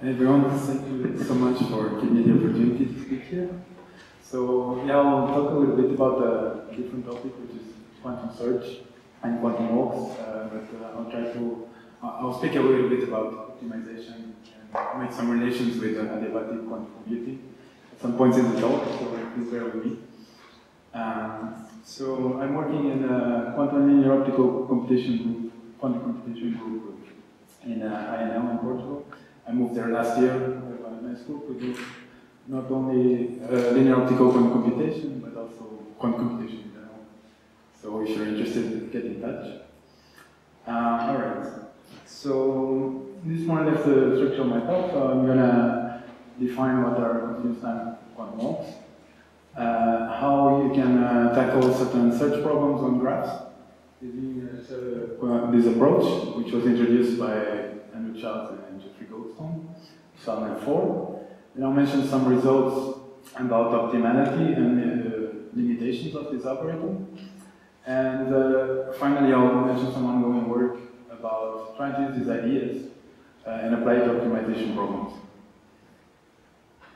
Everyone, thank you so much for giving me the opportunity to speak here. So yeah, I'll talk a little bit about a different topic, which is quantum search and quantum walks, uh, but uh, I'll try to, I'll speak a little bit about optimization and make some relations with uh, adiabatic quantum computing at some points in the talk, so please bear with me. Um, so I'm working in a quantum linear optical computation group, quantum computation group in uh, INL in Portugal. I moved there last year by my school to do not only uh, linear optical quantum computation, but also quantum computation in general. So if you're interested, get in touch. Uh, all right. So this is or less the structure of my talk. So I'm gonna define what are continuous time quantum walks, uh, how you can uh, tackle certain search problems on graphs using uh, this approach, which was introduced by Andrew Childs and Geoffrey Goldstone, 2004. And I'll mention some results about optimality and uh, limitations of this algorithm. And uh, finally, I'll mention some ongoing work about trying to use these ideas uh, and apply to optimization problems.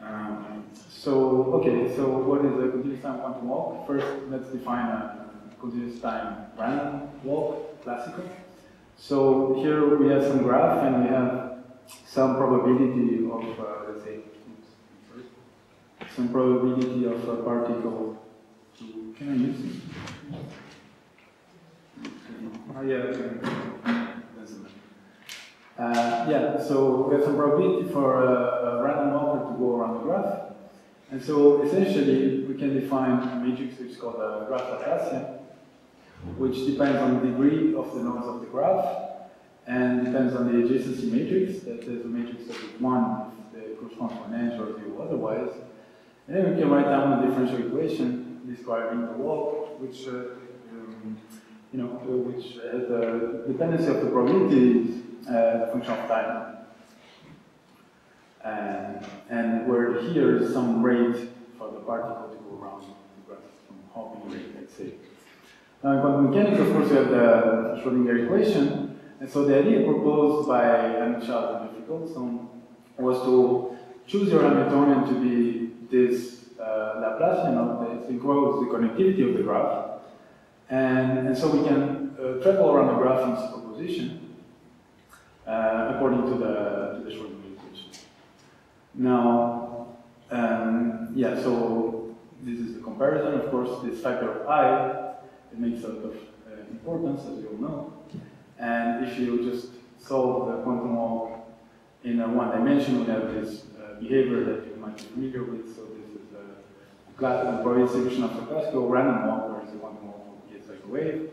Um, so, okay, so what is a continuous time quantum walk? First, let's define a continuous time random walk, classical. So here we have some graph and we have some probability of, uh, let's say, some probability of a particle to, can I use it? Oh yeah, okay. Uh, yeah, so we have some probability for a, a, random walker to go around the graph. And so essentially, we can define a matrix which is called a graph Laplacian, which depends on the degree of the nodes of the graph, and depends on the adjacency matrix, that is a matrix that is 1 if it corresponds to an edge or 0 otherwise. And then we can write down a differential equation describing the walk, which, uh, um, you know, which has the dependency of the probability uh, function of time. And, and where here is some rate for the particle to go around the graph, some hopping rate, let's say. Now, in quantum mechanics, of course, we have the Schrodinger equation. And so the idea proposed by Childs and Goldstone was to choose your Hamiltonian to be this uh, Laplacian of the the connectivity of the graph. And, and so we can uh, travel around the graph in superposition uh, according to the, to the. Now, um, yeah, so this is the comparison. Of course, this factor of i it makes a lot of uh, importance, as you all know. And if you just solve the quantum walk in a one dimension, we have this uh, behavior that you might be familiar with. So this is a class, the probability distribution of the classical random walk, where the quantum walk is like a wave.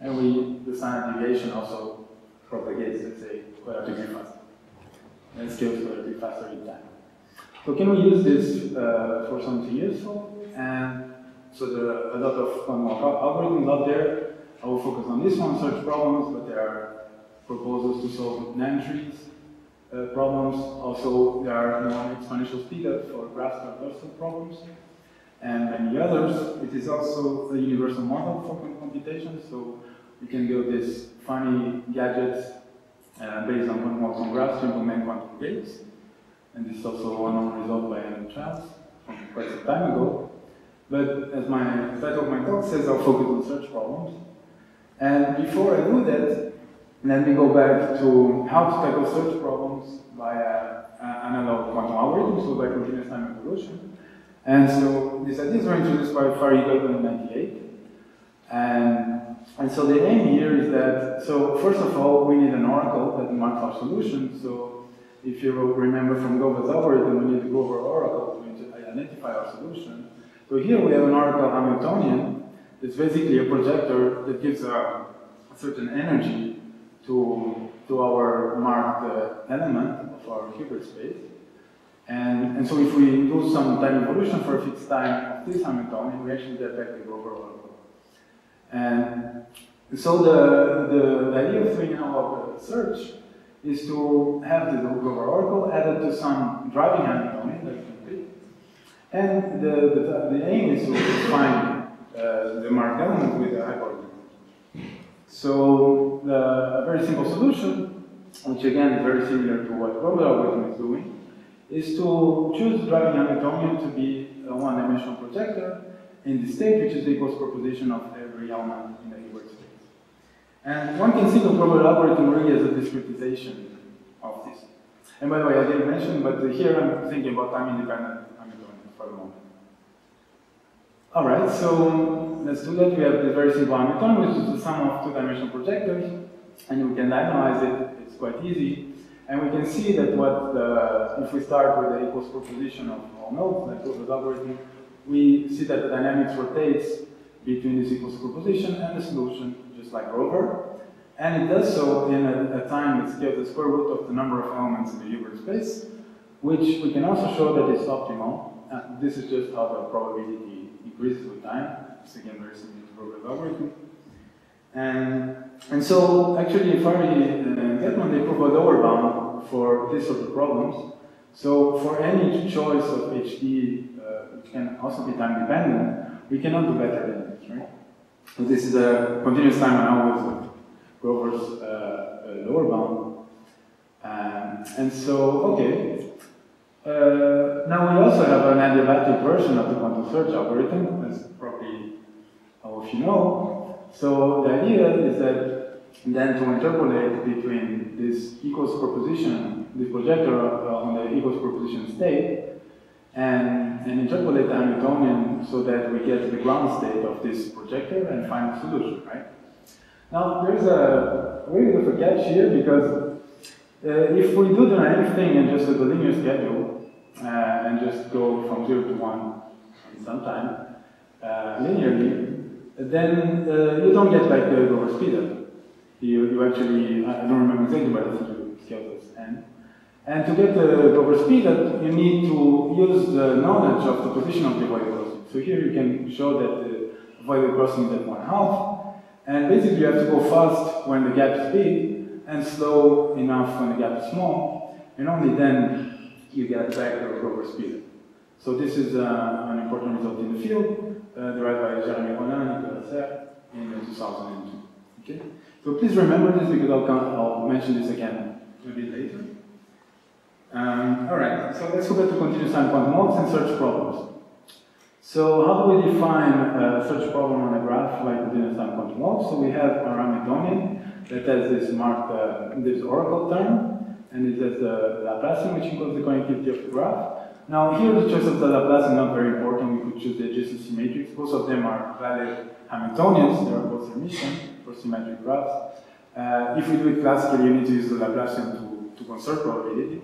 And we, the standard deviation also propagates, let's say, relatively fast. And scales relatively faster in time. So can we use this uh, for something useful? And so there are a lot of quantum algorithms out there. I will focus on this one, search problems, but there are proposals to solve NAND trees uh, problems. Also, there are non-exponential speedup for graph traversal problems, and many others. It is also a universal model for computation, so you can build this funny gadgets uh, based on quantum graphs to implement quantum gates. And this is also one known result by Andrew Childs from quite some time ago. But as my title of my talk says, I'll focus on search problems. Before I do that, let me go back to how to tackle search problems via uh, analog quantum algorithms, so by continuous time evolution. And so these ideas were introduced by Farhi Gutmann in 98. And, and so the aim here is that, so first of all, we need an oracle that marks our solution. So if you remember from Grover's algorithm, we need to go oracle to identify our solution. So here we have an oracle Hamiltonian. It's basically a projector that gives a certain energy to, to our marked uh, element of our Hilbert space. And, and so if we do some time evolution for a fixed time of this Hamiltonian, we actually get back the Grover oracle. And so the, the, the idea of doing of search is to have the Grover oracle added to some driving Hamiltonian that and the, the, the aim is to find uh, the marked element with a hyperlink. So the, a very simple solution which again is very similar to what Grover algorithm is doing, is to choose the driving Hamiltonian to be a one-dimensional projector in the state, which is the equal superposition of every element in the Hilbert space. And one can think of Grover algorithm really as a discretization of this. And by the way, I didn't mention, but here I'm thinking about time-independent Hamiltonian for the moment. All right, so let's do that. We have this very simple Hamiltonian, which is the sum of two-dimensional projectors, and we can diagonalize it. It's quite easy. And we can see that what the, if we start with the equal superposition of all nodes, like Grover's algorithm, we see that the dynamics rotates between this equal superposition and the solution, just like Grover. And it does so in a, a time that scales the square root of the number of elements in the Hilbert space, which we can also show that is optimal. Uh, this is just how the probability increases with time. Very similar to Grover's algorithm. And, and so, actually, Farhi and Gutmann, they prove a lower bound for this sort of problems. So, for any choice of HD, uh, can also be time dependent, we cannot do better than this, right? So, this is a continuous time analysis of Grover's uh, uh, lower bound. Um, and so, okay. Uh, now, we also have an adiabatic version of the quantum search algorithm, of you know. So the idea is that then to interpolate between this equal superposition, this projector uh, on the equal superposition state, and, and interpolate the Hamiltonian so that we get the ground state of this projector and find the solution, right? Now, there's a of a catch here because uh, if we do the naive thing and just have a linear schedule uh, and just go from 0 to 1 in some time uh, linearly, then uh, you don't get like the Grover speed up. You, you actually, I don't remember exactly, but I think you scale this n. And to get the Grover speed up, you need to use the knowledge of the position of the avoided crossing. So here you can show that the avoided crossing is at one half, and basically you have to go fast when the gap is big, and slow enough when the gap is small, and only then you get back the Grover speed. up. So this is uh, an important result in the field uh, derived by Jérémie Roland and Nicolas Cerf in 2002. Okay? So please remember this because I'll, I'll mention this again a bit later. Um, all right, so let's go back to continuous time quantum walks and search problems. So how do we define a search problem on a graph like continuous time quantum walks? So we have our Hamiltonian that has this marked, uh, this oracle term, and it has the Laplacian, which includes the connectivity of the graph. Now here the choice of the Laplace is not very important. We could choose the adjacency matrix. Both of them are valid Hamiltonians. They are both Hermitian for symmetric graphs. Uh, if we do it classically, you need to use the Laplacian to, to conserve probability.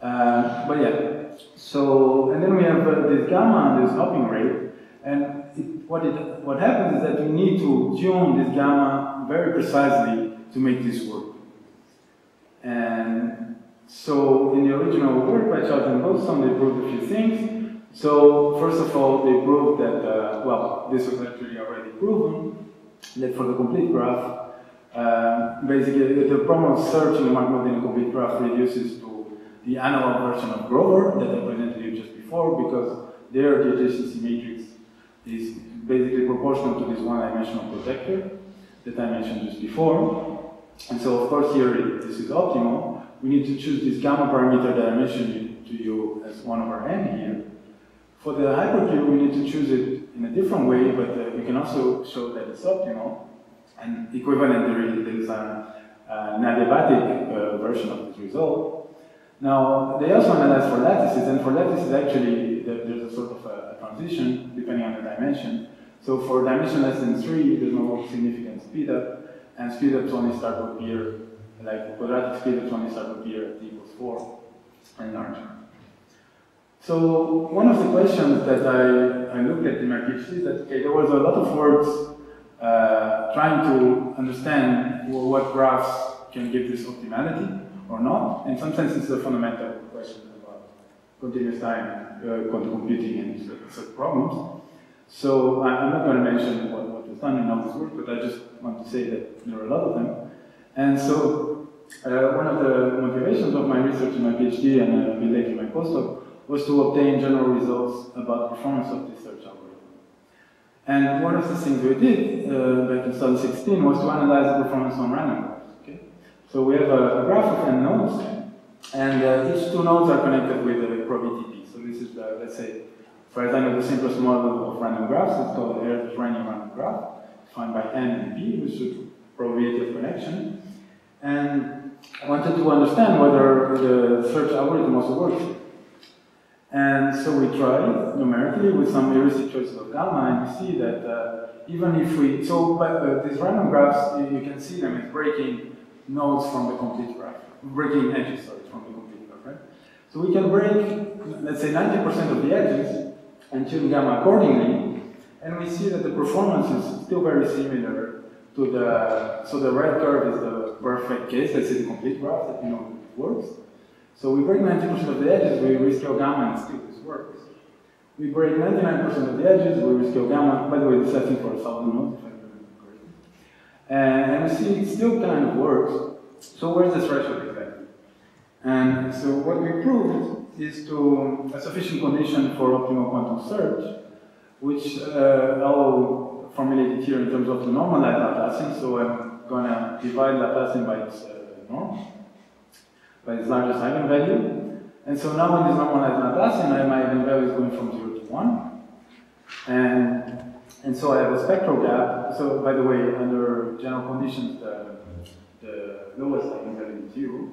Uh, but yeah, so, and then we have uh, this gamma and this hopping rate. And it, what, it, what happens is that we need to tune this gamma very precisely to make this work. And so in the original work by Childs and Goldstone, they proved a few things. So first of all, they proved that, uh, well, this was actually already proven, that for the complete graph, uh, basically the problem of searching a Markov complete graph reduces to the analog version of Grover that I presented you just before, because there the adjacency matrix is basically proportional to this one-dimensional projector that I mentioned just before. And so of course here this is optimal, we need to choose this gamma parameter that I mentioned to you as one over n here. For the hypercube, we need to choose it in a different way, but uh, we can also show that it's optimal. And equivalently, there is an adiabatic uh, version of this result. Now, they also analyze for lattices, and for lattices, actually, there's a sort of a, a transition depending on the dimension. So for dimension less than 3, there's no significant speedup, and speedups only start to appear like quadratic speedups only start to appear at t equals 4 and larger. So one of the questions that I, I looked at in my PhD is that okay, there was a lot of works uh, trying to understand what graphs can give this optimality or not. In some sense, it's a fundamental question about continuous time, uh, quantum computing, and such problems. So I'm not going to mention what, what was done in all this work, but I just want to say that there are a lot of them. And so uh, one of the motivations of my research in my PhD and uh, later in my postdoc was to obtain general results about performance of this search algorithm. And one of the things we did uh, back in 2016 was to analyze the performance on random graphs. Okay? So we have a, a graph of n nodes, and uh, each two nodes are connected with a probability. So this is, the, let's say, for example, the simplest model of random graphs. It's called the random random graph, defined by n and p, which is probability of connection. And I wanted to understand whether the search algorithm also works. And so we tried numerically with some heuristic choices of gamma, and we see that uh, even if we, so but, uh, these random graphs, you, you, can see them as breaking nodes from the complete graph, breaking edges, sorry, from the complete graph, right? So we can break, let's say 90% of the edges and tune gamma accordingly, and we see that the performance is still very similar to the, so the red curve is the perfect case, let's say the complete graph that you know works. So we break 90% of the edges, we rescale gamma and still this works. We break 99% of the edges, we rescale gamma. By the way, this setting for a thousand nodes. And we see it still kind of works. So where's the threshold effect? And so what we proved is to a sufficient condition for optimal quantum search, which uh, I'll formulate it here in terms of the normalized Laplacian. So I'm going to divide Laplacian by its uh, norm by its largest eigenvalue. And so now when this normalized Laplacian, my eigenvalue is going from 0 to 1. And, and so I have a spectral gap. So by the way, under general conditions, the, the lowest eigenvalue is 0.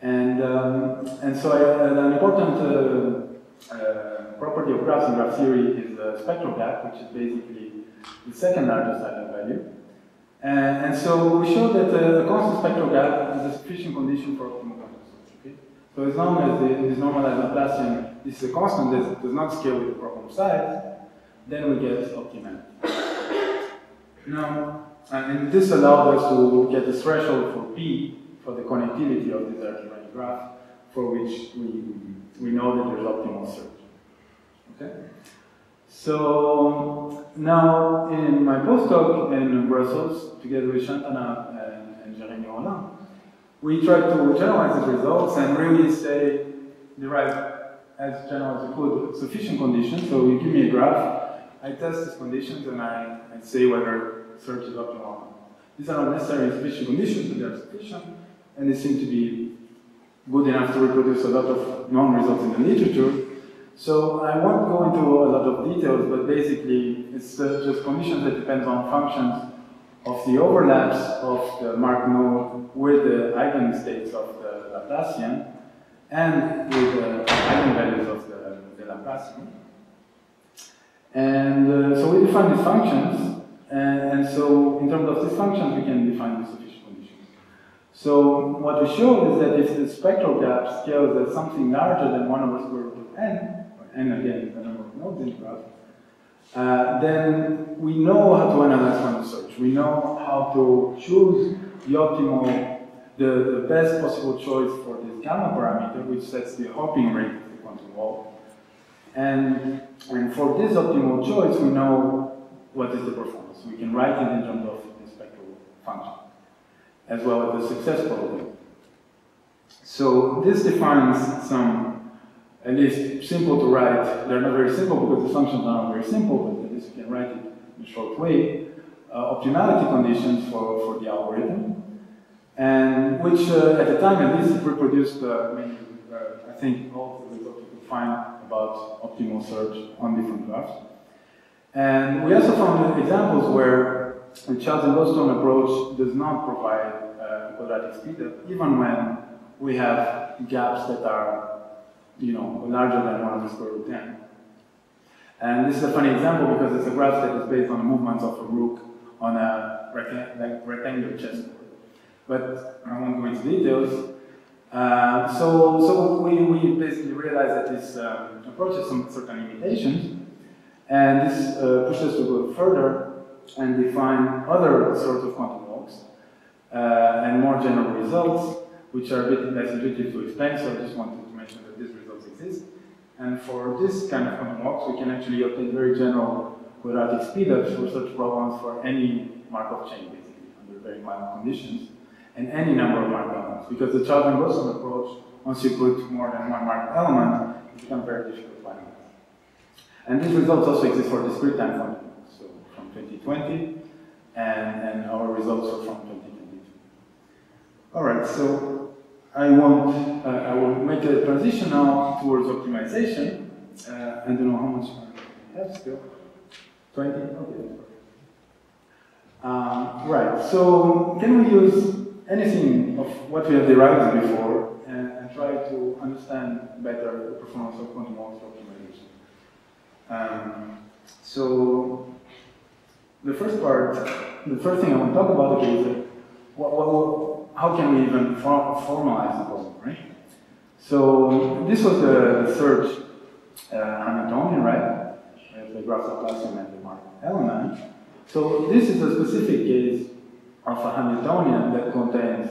And, um, and so I, an important uh, uh, property of graphs in graph theory is the spectral gap, which is basically the second largest eigenvalue. And, and so we show that uh, a constant spectral gap is a sufficient condition for optimal quantum Okay? So as long as the, this normalized Laplacian is a constant that does not scale with the problem size, then we get optimality. Now, and this allowed us to get a threshold for P for the connectivity of this archimedes graph, for which we, we know that there's optimal search. Okay? So um, now in my postdoc in Brussels, together with Shantanav and, and Jérémie Roland, we tried to generalize the results and really say, derive as general as we could sufficient conditions. So you give me a graph, I test these conditions and I, I say whether search is optimal. These are not necessarily sufficient conditions, but they are sufficient, and they seem to be good enough to reproduce a lot of known results in the literature. So I won't go into a lot of details, but basically it's uh, just conditions that depend on functions of the overlaps of the marked node with the eigenstates of the Laplacian and with the eigenvalues of the, the Laplacian. And uh, so we define these functions, and, and, so in terms of these functions, we can define the sufficient conditions. So what we show is that if the spectral gap scales as something larger than 1 over square root of n, and again the number of nodes in the graph, uh, then we know how to analyze quantum search. We know how to choose the optimal, the, the best possible choice for this gamma parameter, which sets the hopping rate of the quantum walk. And, and for this optimal choice, we know what is the performance. We can write it in terms of the spectral function, as well as the success probability. So this defines some at least simple to write. They're not very simple because the functions are not very simple, but at least you can write it in a short way. Uh, optimality conditions for, for the algorithm, and which uh, at the time at least reproduced, uh, I, mean, uh, I think, all the results you could find about optimal search on different graphs. And we also found examples where the Childs and Goldstone approach does not provide uh, quadratic speedup, even when we have gaps that are you know, larger than 1 over square root n. And this is a funny example because it's a graph that is based on the movements of a rook on a like rectangular chessboard. But I won't go into details. Uh, so, so we, we basically realized that this um, approach has some certain limitations, and this uh, pushes us to go further and define other sorts of quantum walks uh, and more general results, which are a bit less intuitive to explain. So I just wanted to mention that this exist. And for this kind of walks, we can actually obtain very general quadratic speedups for such problems for any Markov chain, basically, under very mild conditions, and any number of Markov elements. Because the Childs and Goldstone approach, once you put more than one Markov element, it becomes very difficult to analyze. And these results also exist for discrete time walks, so from 2020, and, and our results are from 2022. All right, so I want, uh, I will make a transition now towards optimization. Uh, I don't know how much I have still. 20? Okay. Um, right, so can we use anything of what we have derived before and, and try to understand better the performance of quantum optimization? Um, so the first part, the first thing I want to talk about is uh, what, what, how can we even for, formalize the problem, right? So this was the, third uh, Hamiltonian, right? The graphs of and the Mark element. So this is a specific case of a Hamiltonian that contains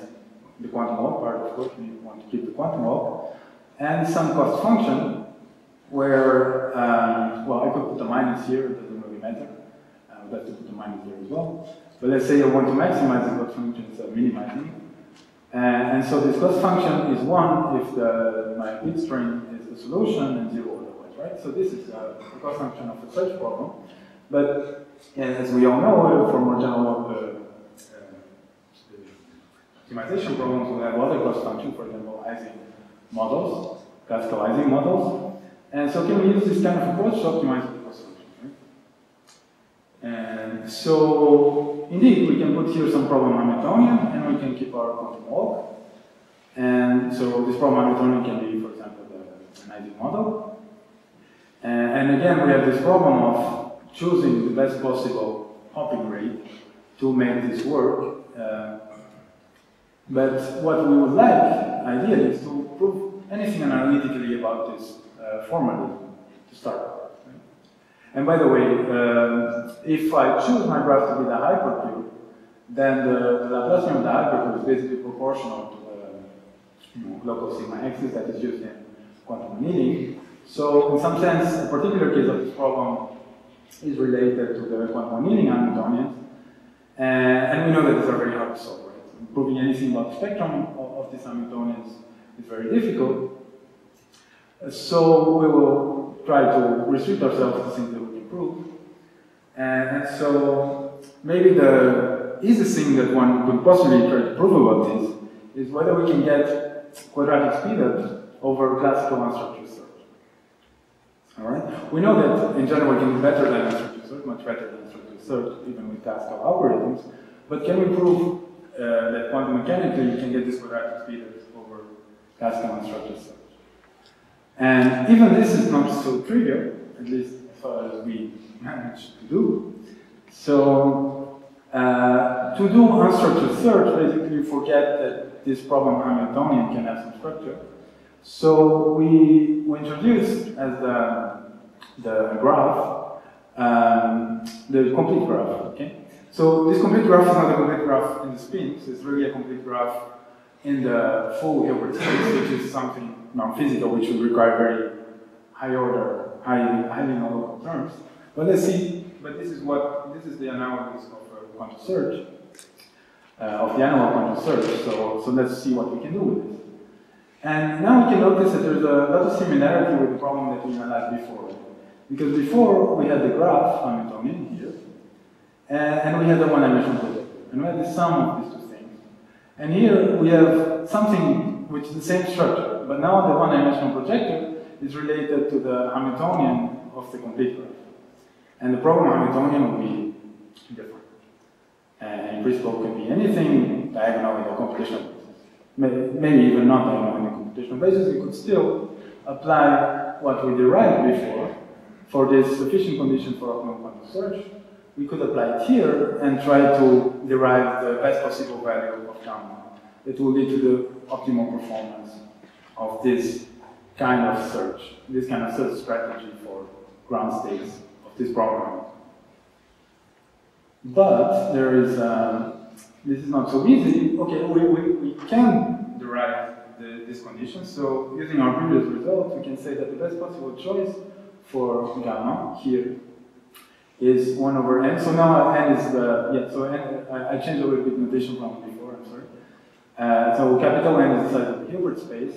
the quantum walk part, of course, we want to keep the quantum walk, and some cost function where, um, well, I could put a minus here, it doesn't really matter. Uh, I would have to put a minus here as well. But let's say I want to maximize the cost function instead of minimizing. And, and so this cost function is 1 if the, my bit string is the solution and 0 otherwise, right? So this is a, the cost function of a search problem. But as we all know, uh, for more general uh, optimization problems, we have other cost functions, for example, Ising models, classical Ising models. And so can we use this kind of approach to optimize the cost function? Right? And so, indeed, we can put here some problem Hamiltonian, and we can keep our quantum walk. And so this problem Hamiltonian can be, for example, the, an Ising model. And, and again, we have this problem of choosing the best possible hopping rate to make this work. Uh, but what we would like, ideally, is to prove anything analytically about this uh, formally to start with. And by the way, um, if I choose my graph to be the hypercube, then the, the Laplacian of the hypercube is basically proportional to the you know, local sigma x's that is used in quantum annealing. So in some sense, a particular case of this problem is related to the quantum annealing Hamiltonians. And, and we know that these are very hard to solve, right? Proving anything about the spectrum of, of these Hamiltonians is very difficult. So we will try to restrict ourselves to things that we can prove. And, so maybe the easiest thing that one could possibly try to prove about this is whether we can get quadratic speedup over classical unstructured search. All right? We know that in general we can do better than unstructured search, much better than unstructured search, even with classical algorithms. But can we prove uh, that quantum mechanically you can get this quadratic speedup over classical unstructured search? And even this is not so trivial, at least as far as we managed to do. So uh, to do unstructured search, basically you forget that this problem Hamiltonian can have some structure. So we, we introduced as the, the graph, um, the complete graph, okay? So this complete graph is not a complete graph in the spins, it's really a complete graph in the full Hilbert space, which is something non-physical, which would require very high order, high, highly non-local terms. But let's see, but this is what, this is the analogous of uh, quantum search, uh, of the analog quantum search, so, so let's see what we can do with this. And now we can notice that there's a lot of similarity with the problem that we analyzed before. Because before we had the graph Hamiltonian here, and, and we had the one-dimensional projector, and we had the sum of these two things. And here we have something which is the same structure, but now the one-dimensional projector is related to the Hamiltonian of the complete graph. And the problem Hamiltonian will be different. And in principle, it could be anything diagonal in the computational basis. Maybe even not diagonal in the computational basis, we could still apply what we derived before for this sufficient condition for optimal quantum search. We could apply it here and try to derive the best possible value of gamma that will lead to the optimal performance of this kind of search, this kind of search strategy for ground states this program. But there is, uh, this is not so easy. Okay, we, we, we can derive the, this condition. So using our previous result, we can say that the best possible choice for gamma here is 1 over n. So now n is the, yeah, so n, I, I changed a little bit notation from before, I'm sorry. Uh, so capital N is the size of the Hilbert space.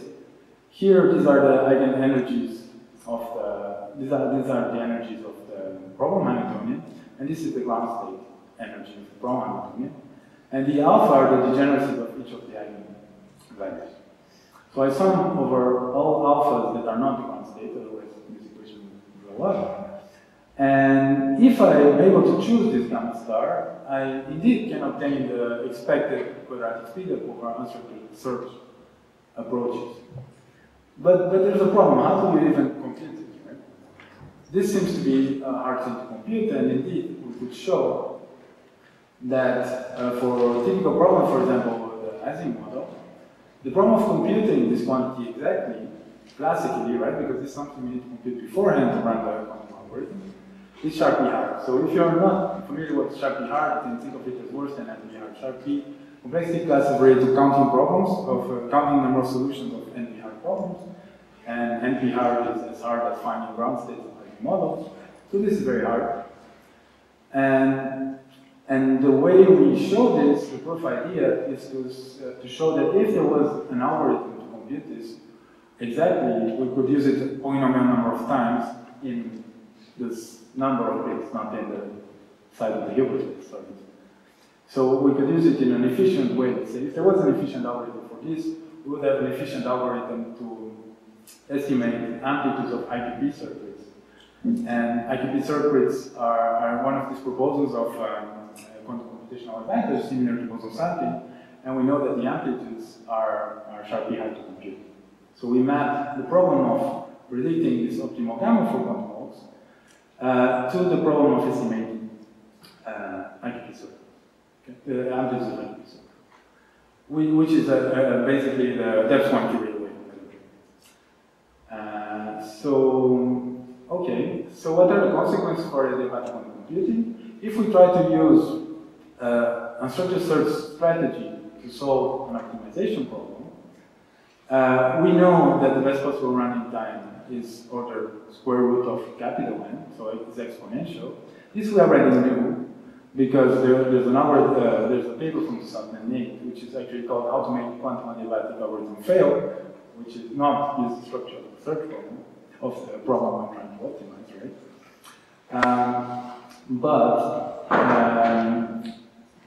Here, these are the eigenenergies of the, these are, these are the energies of problem Hamiltonian, and this is the ground state energy of the problem. And the alpha are the degeneracies of each of the eigenvalues. So I sum over all alphas that are not the ground state, otherwise this equation will blow up. And if I am able to choose this gamma star, I indeed can obtain the expected quadratic speedup over unstructured search approaches. But, but there's a problem. How do you even compute? This seems to be a hard thing to compute, and indeed, we could show that uh, for typical problem, for example, the Ising model, the problem of computing this quantity exactly, classically, right, because it's something we need to compute beforehand to run the quantum algorithm, is #P-hard. So if you're not familiar with #P-hard, then think of it as worse than NP hard. #P complexity class related to counting problems, of uh, counting number of solutions of NP hard problems, and NP hard is as hard as finding ground states models. So this is very hard. And and the way we show this, the proof idea, is to, uh, to show that if there was an algorithm to compute this, exactly, we could use it a polynomial number of times in this number of bits, not in the size of the Hilbert space. So we could use it in an efficient way. Let's if there was an efficient algorithm for this, we would have an efficient algorithm to estimate amplitudes of IQP circuits. And IQP circuits are, are one of these proposals of um, quantum computational advantage similar to boson sampling, and we know that the amplitudes are, are #P-hard to compute. So we map the problem of predicting this optimal gamma for quantum walks uh, to the problem of estimating uh, IQP the amplitudes of IQP which is uh, basically the depth one QAOA. Uh, so, so what are the consequences for adiabatic quantum computing? If we try to use uh, unstructured search strategy to solve an optimization problem, uh, we know that the best possible running time is order square root of capital N, so it's exponential. This we already knew because there, there's uh, there's a paper from 2008 which is actually called How to Make Quantum Adiabatic Algorithm Fail, which is not use the structure of the search problem of the problem I'm trying to optimize? Um, but um,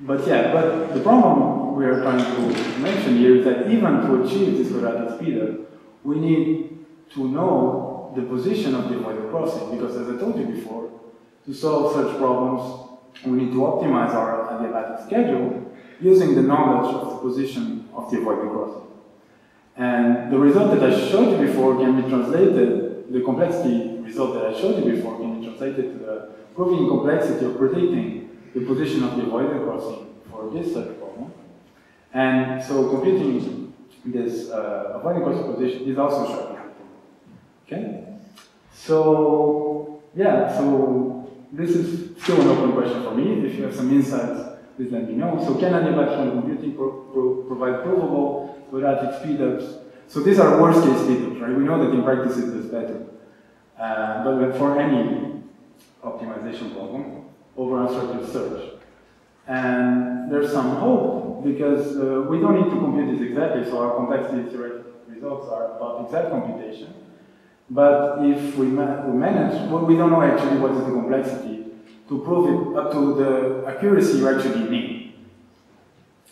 but yeah, but the problem we are trying to mention here is that even to achieve this quadratic speedup, we need to know the position of the avoided crossing, because as I told you before, to solve such problems, we need to optimize our adiabatic schedule using the knowledge of the position of the avoided crossing. And the result that I showed you before can be translated, the complexity result that I showed you before can be translated to the proving complexity of predicting the position of the avoided crossing for this such problem. And so computing this uh, avoided crossing position is also helpful. Okay? So, yeah, so this is still an open question for me. If you have some insights, please let me know. So can adiabatic computing pro pro provide provable quadratic speedups? So these are worst case speedups, right? We know that in practice it is better. Uh, but for any optimization problem, over unstructured search. And there's some hope because uh, we don't need to compute this exactly, so our complexity theoretic results are about exact computation. But if we, ma we manage, well, we don't know actually what is the complexity to prove it up to the accuracy you actually need.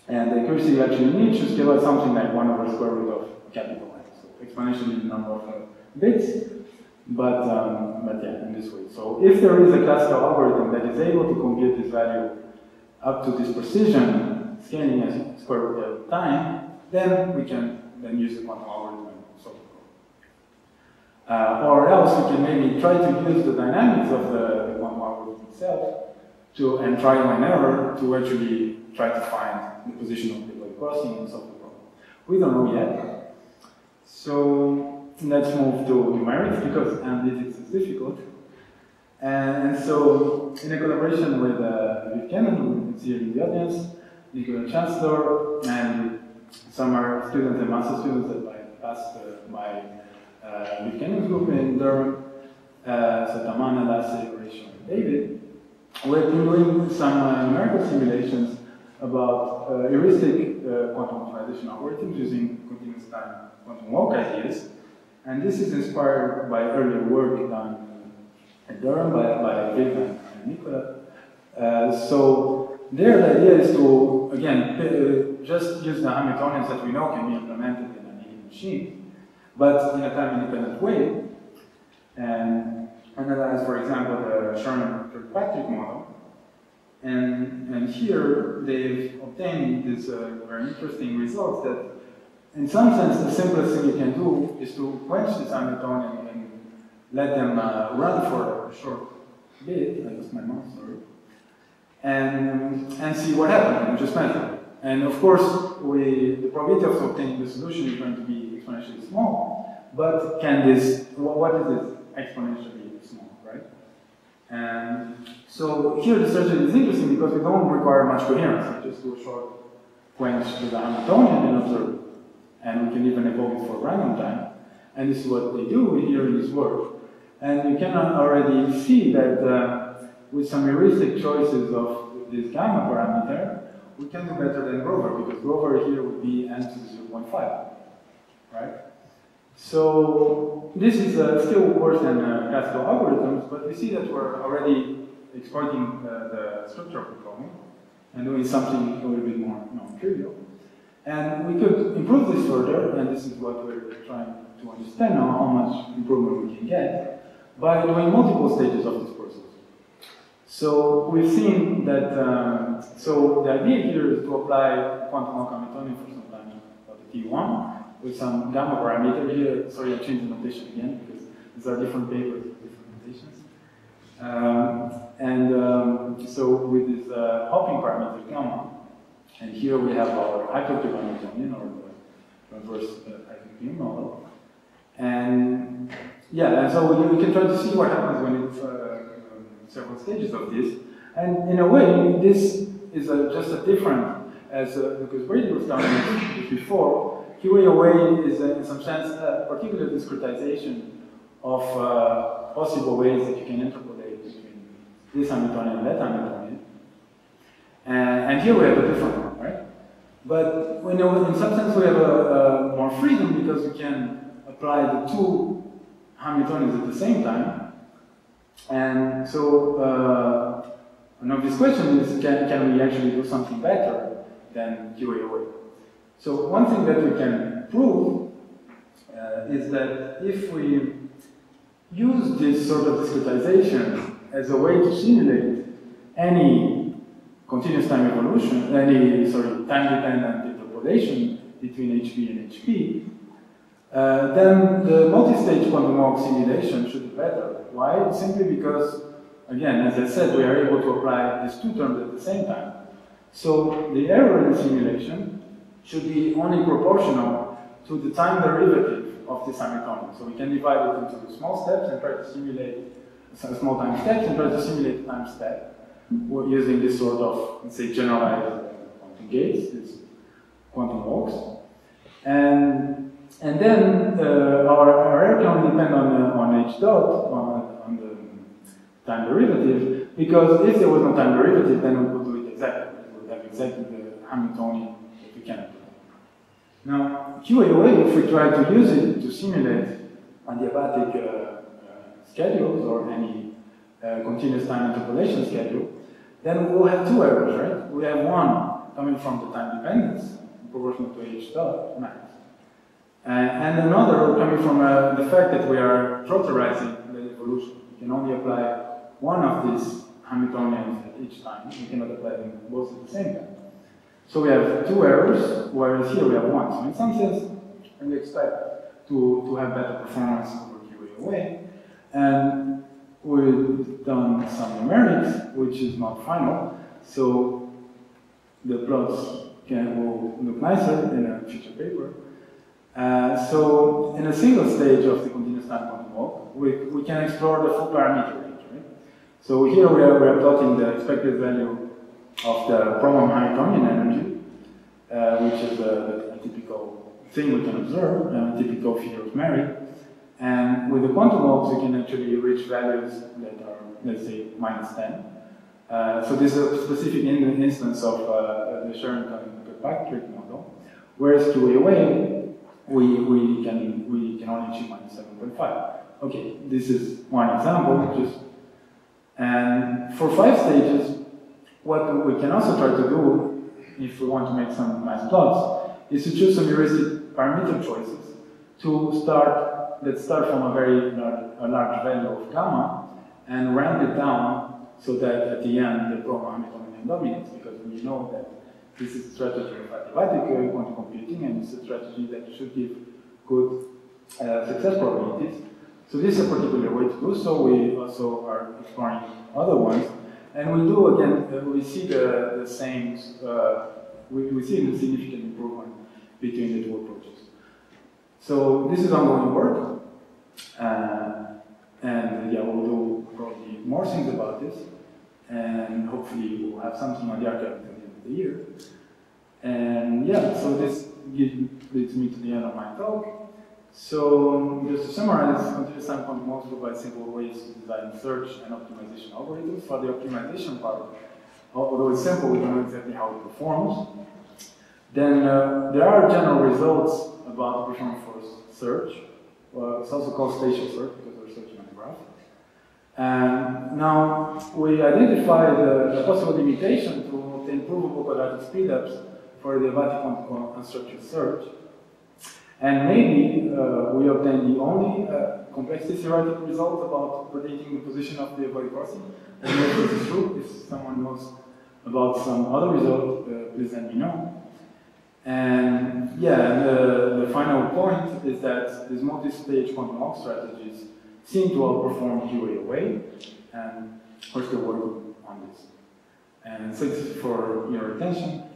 And the accuracy you actually need should scale at something like 1 over square root of capital N. So exponentially the number of uh, bits. But, um, but yeah, in this way. So if there is a classical algorithm that is able to compute this value up to this precision, scaling as square root of time, then we can then use the quantum algorithm and solve the problem. Uh, or else we can maybe try to use the dynamics of the, the quantum algorithm itself to, and trial and error to actually try to find the position of the crossing and solve the problem. We don't know yet. So let's move to numerics because analytics is difficult. And, so, in a collaboration with uh, Viv Kendon, who is here in the audience, Nicholas Chancellor, and some are students and master students that I passed uh, by uh, Viv Kendon's group in Durham, uh, so Tamana, Lasse, Rachel, and David, been doing some uh, numerical simulations about uh, heuristic uh, quantum optimization algorithms using continuous time quantum walk ideas. And this is inspired by earlier work done at Durham by, by and Nicola. Uh, so there the idea is to, again, uh, just use the Hamiltonians that we know can be implemented in a linear machine, but in a time-independent way, and analyze, for example, the Sherrington-Kirkpatrick model. And, and here they've obtained this uh, very interesting result that in some sense, the simplest thing you can do is to quench this Hamiltonian and let them uh, run for a short bit. I lost my mouse, sorry. And, and see what happens and just measure. And of course, we, the probability of obtaining the solution is going to be exponentially small. But can this, what is this exponentially small, right? And so here the strategy is interesting because we don't require much coherence. We just do a short quench to the Hamiltonian and observe and we can even evoke it for random time. And this is what they do here in this work. And you can already see that uh, with some heuristic choices of this gamma parameter, we can do better than Grover, because Grover here would be n to the 0.5, right? So this is uh, still worse than uh, classical algorithms, but we see that we're already exploiting uh, the structure of the problem and doing something a little bit more non-trivial. And we could improve this further, and this is what we're trying to understand now, how much improvement we can get, by doing multiple stages of this process. So we've seen that, um, so the idea here is to apply quantum Hamiltonian for some time of the T1 with some gamma parameter here. Sorry, I changed the notation again because these are different papers with different notations. Um, and um, so with this uh, hopping parameter gamma, and here we have our Hamiltonian or the reverse uh, model. And yeah, and so we, we, can try to see what happens when it's uh, several stages of this. And in a way, this is a, just a different, as uh, Lucas Brady was telling us before, QA is a, in some sense a particular discretization of uh, possible ways that you can interpolate between this Hamiltonian and that Hamiltonian. And, and here we have a different one? But in some sense we have a, a more freedom because we can apply the two Hamiltonians at the same time. And so uh, an obvious question is, can, can we actually do something better than QAOA? So one thing that we can prove uh, is that if we use this sort of discretization as a way to simulate any continuous time evolution, any sorry, time-dependent interpolation between HP and HP, uh, then the multi-stage quantum walk simulation should be better. Why? Simply because, again, as I said, we are able to apply these two terms at the same time. So the error in the simulation should be only proportional to the time derivative of this Hamiltonian. So we can divide it into small steps and try to simulate small time steps and try to simulate the time step using this sort of, let's say, generalized gates, these quantum walks. And, and then uh, our, our error can only depend on, uh, on h dot, on, on the time derivative, because if there was no time derivative, then we would do it exactly. We would have exactly the Hamiltonian that we cannot do. Now, QAOA, if we try to use it to simulate adiabatic uh, uh, schedules or any uh, continuous time interpolation schedule, then we'll have two errors, right? We have one coming from the time dependence, proportional to h dot max. And, and another coming from uh, the fact that we are trotterizing the evolution. We can only apply one of these Hamiltonians at each time. We cannot apply them both at the same time. So we have two errors, whereas here we have one. So in some sense, we expect to, to have better performance over QAOA. And we've done some numerics, which is not final, so the plots can look nicer in a future paper. Uh, so in a single stage of the continuous time quantum walk, we, we can explore the full parameter range, right? So here we are, we are plotting the expected value of the problem Hamiltonian energy, uh, which is a, a, typical thing we can observe, a typical feature of Mary. And with the quantum walks, you can actually reach values that are, let's say, minus 10. Uh, so this is a specific in instance of uh, the Sherrington-Kirkpatrick model. Whereas QAOA, we, we, can, we can only achieve minus 7.5. Okay, this is one example. Just And for five stages, what we can also try to do, if we want to make some nice plots, is to choose some heuristic parameter choices to start, let's start from a very large, a large value of gamma and ramp it down so that at the end the program is dominates because we know that this is a strategy of adiabatic quantum computing and it's a strategy that should give good uh, success probabilities. So this is a particular way to do so. We also are exploring other ones. And we do, again, uh, we see the, the same, uh, we, we see the significant improvement between the two approaches. So this is ongoing work. Uh, and yeah, we'll do probably more things about this. And hopefully we'll have something on the arXiv at the end of the year. And yeah, so this leads me to the end of my talk. So just to summarize, continuous time quantum models provide simple ways to design search and optimization algorithms. For the optimization part, although it's simple, we don't know exactly how it performs. Then uh, there are general results about the performance for search. Well, it's also called spatial search because we're searching on the graph. And now we identify the, possible limitation to provable quadratic speedups for the adiabatic unstructured search. And maybe uh, we obtain the only uh, complexity theoretic result about predicting the position of the. I don't if this is true. If someone knows about some other result, uh, please let me know. And yeah, the, the final point is that these multi-stage quantum walk strategies seem to outperform QAOA, and we're still working on this. And thanks for your attention.